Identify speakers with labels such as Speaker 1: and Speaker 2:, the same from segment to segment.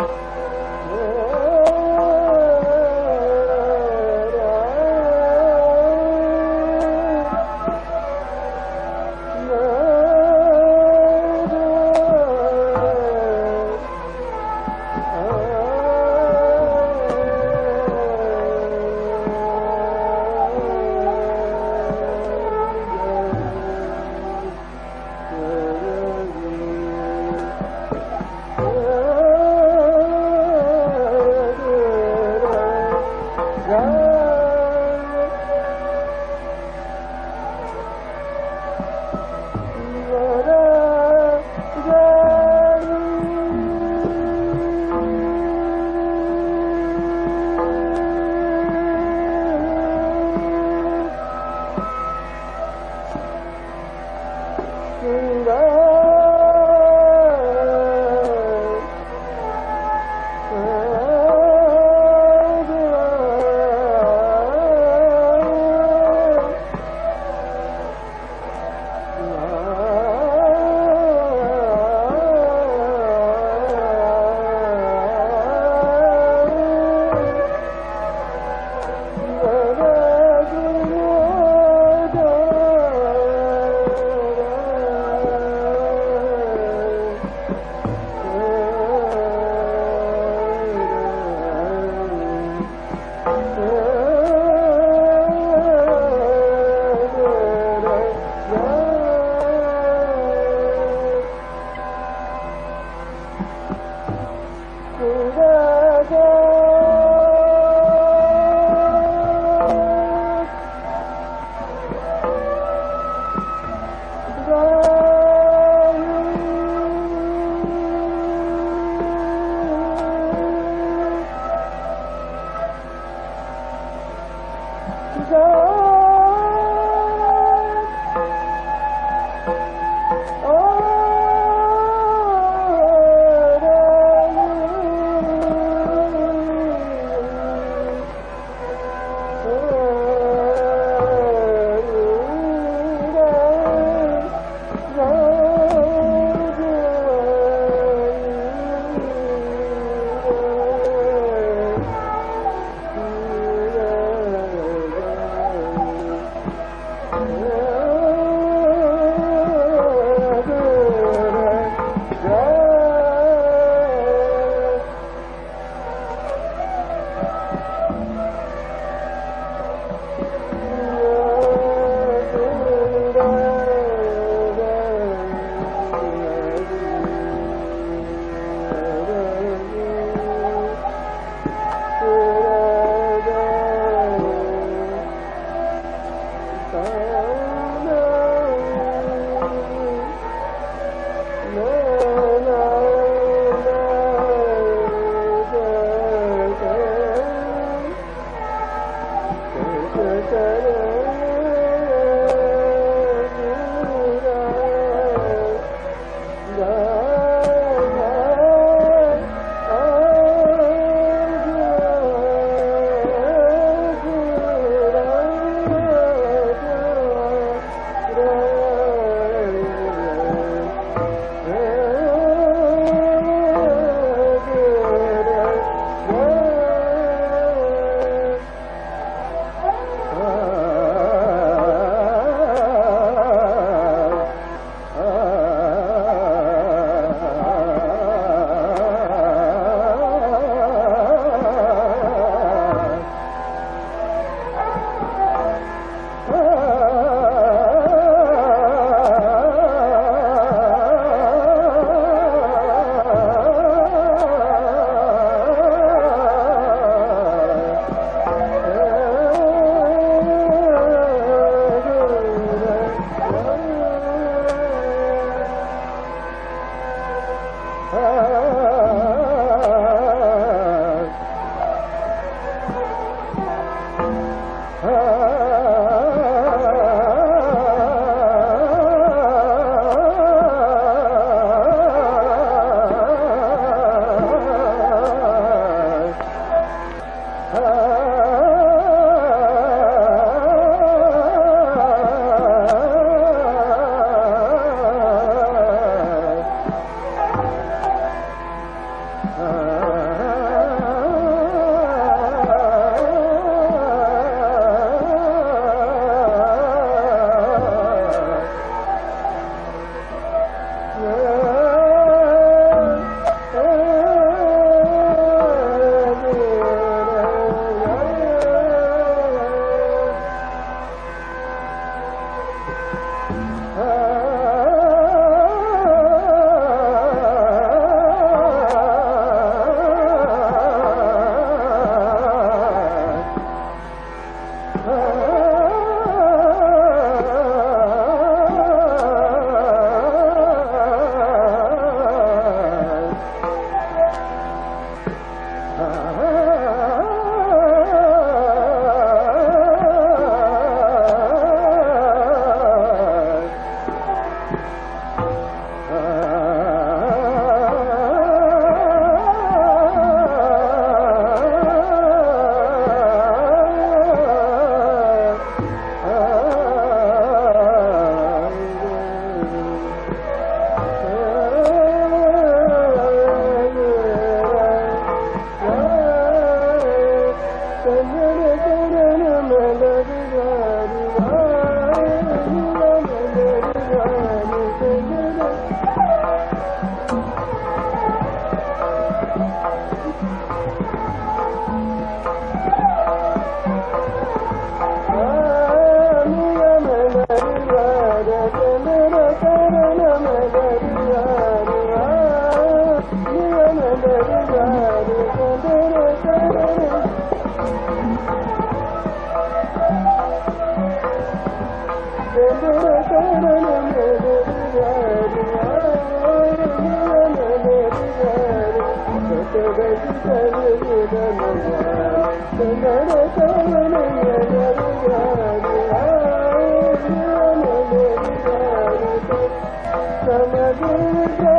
Speaker 1: Oh. Come on, come on,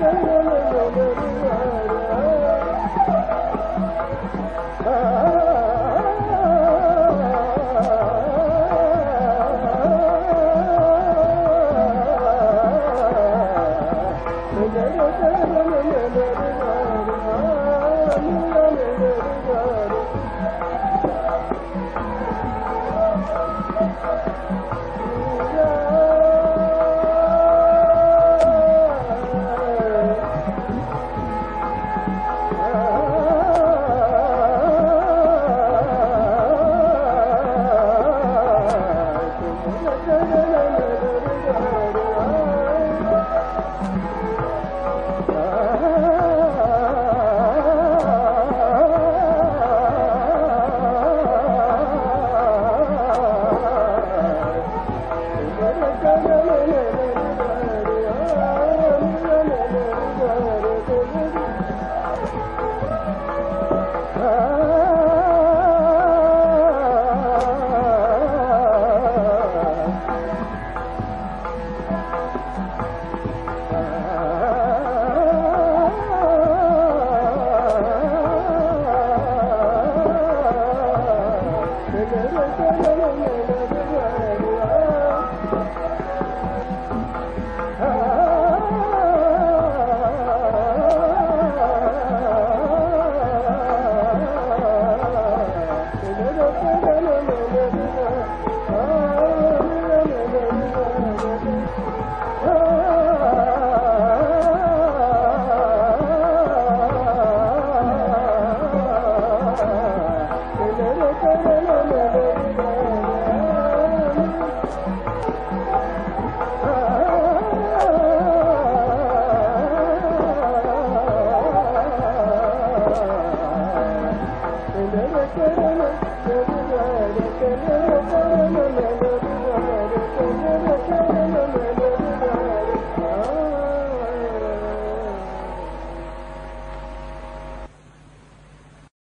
Speaker 1: Oh, my God.